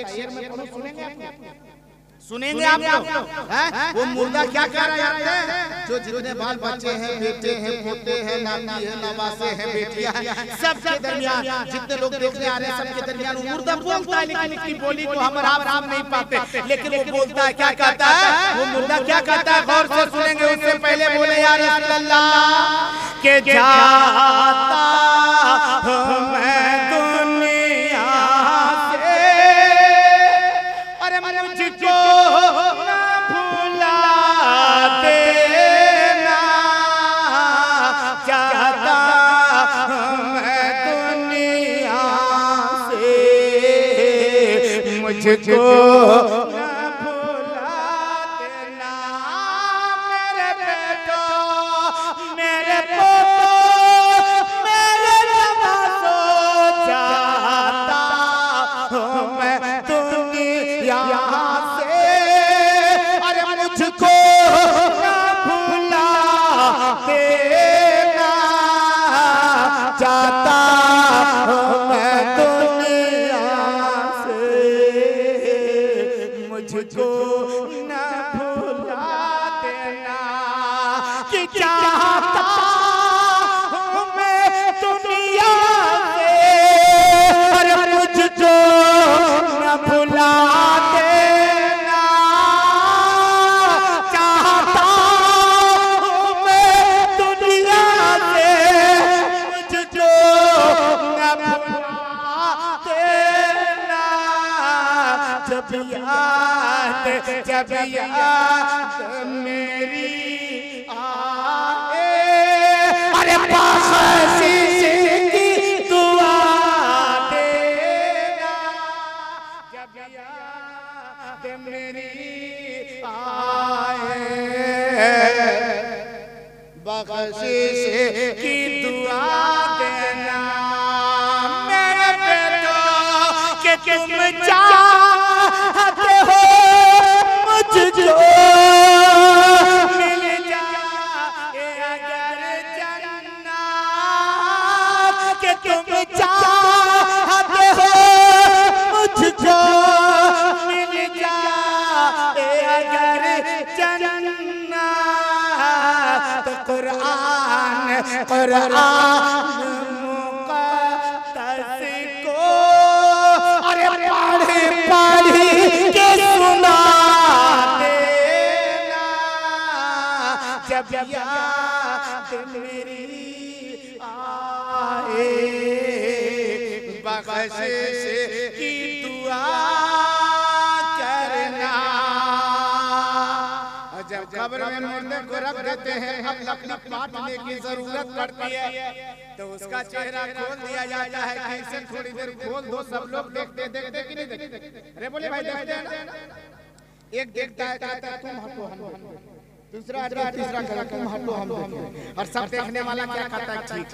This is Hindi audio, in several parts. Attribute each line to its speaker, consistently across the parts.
Speaker 1: एक शेर में पढ़ूं, सुनेंगे आप सुनेंगे आप लोग? वो मुर्दा क्या कह रहा है जो जितने बाल बच्चे हैं बेटे हैं पोते हैं नाती है नवासे हैं बेटियाँ हैं सबके दरमियान जितने लोग देखने आ रहे हैं सबके दरमियान वो मुर्दा बोलता है लेकिन उसकी बोली को हम आप राम नहीं पाते। लेकिन वो बोलता है क्या कहता है? वो मुर्दा क्या कहता है? गौर से सुनेंगे उससे पहले बोले यार अल्लाह के जाता हूँ मैं दुनिया मुझको जब याद जब याद मेरी आए। अरे बख्शिश की दुआ देना। जब मेरी आए। बख्शिश की दुआ देना। मेरे बेटो कि तुम चाहते कुरान कुरान को अरे, पढ़ी पढ़ी, के सुना देना जब याद मेरी आए, बख्शिश की जब कब्र में मुर्दे को रख देते हैं अब लकड़ी काटने की ज़रूरत पड़ती है। तो उसका चेहरा खोल दिया जाता है कैसे थोड़ी देर खोल दो, सब लोग देखते देखते कि नहीं देखते। अरे बोले भाई, देखते हैं एक देखता है, कहता है, तुम हमको हम। दूसरा तीसरा तुम हटो हम देखें। और सब देखने वाला क्या कहता है? ठीक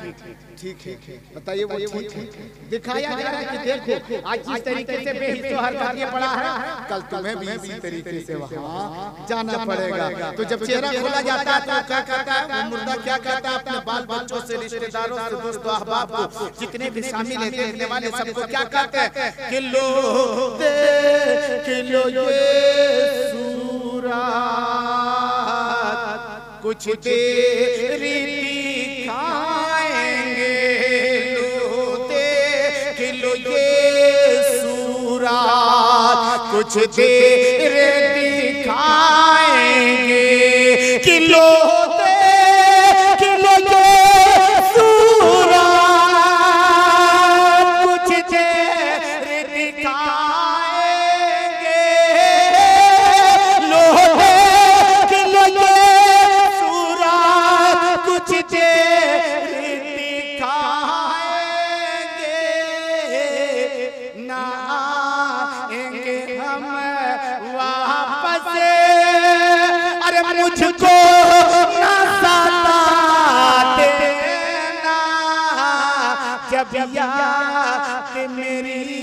Speaker 1: ठीक ठीक ठीक बताइए वो ठीक ठीक दिखाया जा रहा है कि देखो आज जिस तरीके से बेहिस्सो ये पड़ा है। कल तुम्हें भी इसी तरीके से वहाँ जाना पड़ेगा। तो जब चेहरा खोला जाता है तो क्या कहता है? मुर्दा क्या कहता है? अपने बाल बच्चों से रिश्तेदारों से दोस्तों अहबाब को जितने भी शामिल हैं देखने वाले सबको क्या कहते हैं? कि लो देख लो ये सूरत कुछ तेरी खाएँगे लो किलो ये सूरा कुछ देर मुझको ना सता देना। जब याद मेरी